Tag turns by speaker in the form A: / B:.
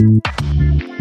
A: Música